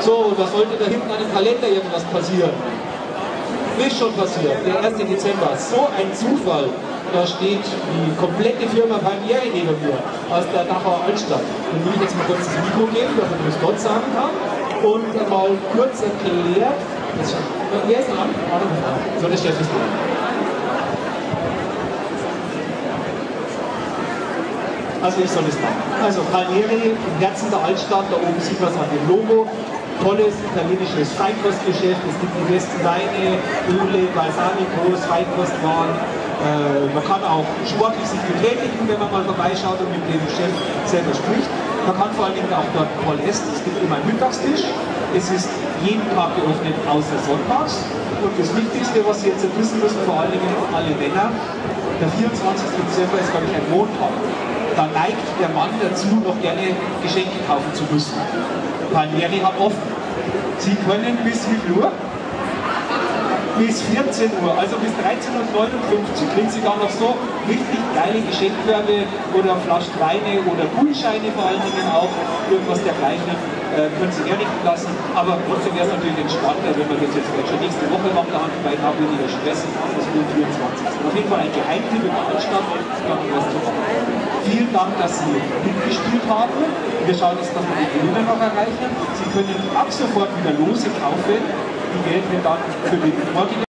So, da sollte da hinten an dem Kalender irgendwas passieren. Ist schon passiert, der 1. Dezember. So ein Zufall. Da steht die komplette Firma Palmieri neben mir aus der Dachauer Altstadt. Dann will ich jetzt mal kurz das Mikro geben, dass er das Gott sagen kann. Und mal kurz erklärt, wer ist dran? So, der Chef ist dran. Also ich soll es machen. Also Palmieri im Herzen der Altstadt, da oben sieht man es an dem Logo tolles italienisches Feinkostgeschäft. Es gibt die besten Weine, Öle, Balsanicos, Feinkostwaren. Äh, man kann auch sportlich sich betätigen, wenn man mal vorbeischaut und mit dem Chef selber spricht. Man kann vor allen Dingen auch dort toll essen. Es gibt immer einen Mittagstisch. Es ist jeden Tag geöffnet, außer sonntags. Und das Wichtigste, was Sie jetzt wissen müssen, vor allen Dingen alle Männer, der 24. Dezember ist, glaube ich, ein Montag. Da neigt der Mann dazu, noch gerne Geschenke kaufen zu müssen. Palmieri hat offen. Sie können bis wie viel Uhr? Bis 14 Uhr, also bis 13.59 Uhr kriegen Sie da noch so richtig geile Geschenkkörbe oder Flaschen Weine oder Gutscheine vor allen Dingen auch, irgendwas dergleichen. Äh, können Sie gerne lassen, aber trotzdem wäre es natürlich entspannter, wenn man das jetzt schon nächste Woche macht, da haben die beiden weniger Stress, das ist 24. Auf jeden Fall ein Geheimtipp in der Altstadt, Vielen Dank, dass Sie mitgespielt haben. Wir schauen jetzt, dass wir die Gewinner noch erreichen. Sie können ab sofort wieder Lose kaufen. Die Geld wird dann für den morgigen